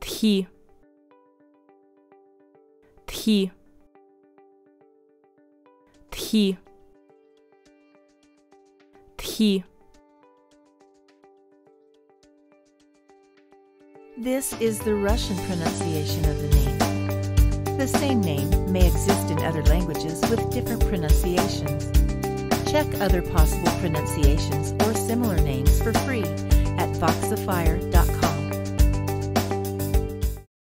Tkhy. Tkhy. Tkhy. Tkhy. This is the Russian pronunciation of the name. The same name may exist in other languages with different pronunciations. Check other possible pronunciations or similar names for free at voxifier.com.